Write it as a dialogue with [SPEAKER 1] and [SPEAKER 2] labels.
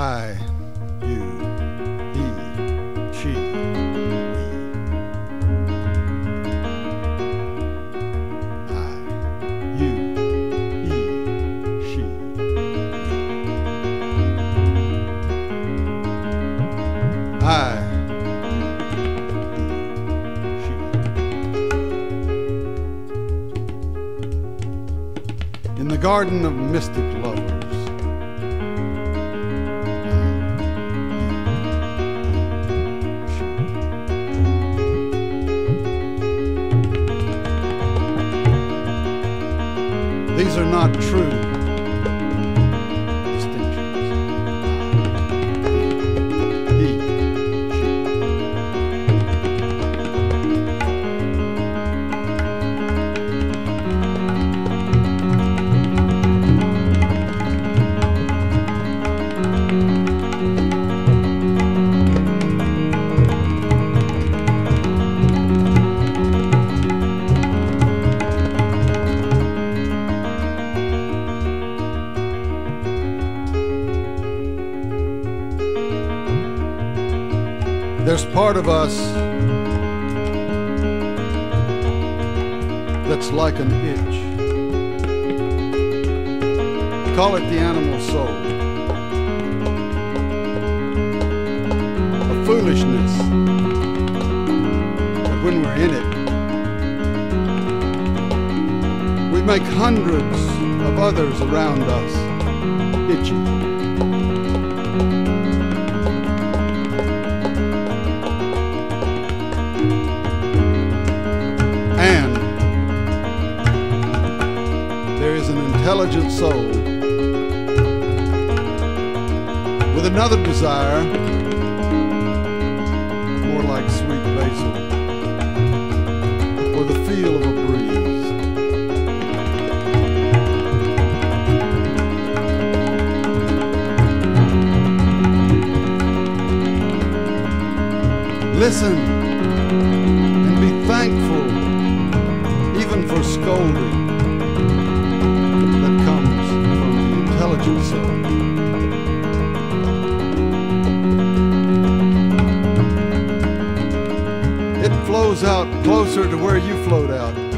[SPEAKER 1] I, you, he, she, we. I, you, he, she. I. In the garden of mystic lovers. These are not true There's part of us that's like an itch. Call it the animal soul. A foolishness that when we're in it, we make hundreds of others around us itchy. There is an intelligent soul with another desire, more like sweet basil, or the feel of a breeze. Listen It flows out closer to where you float out.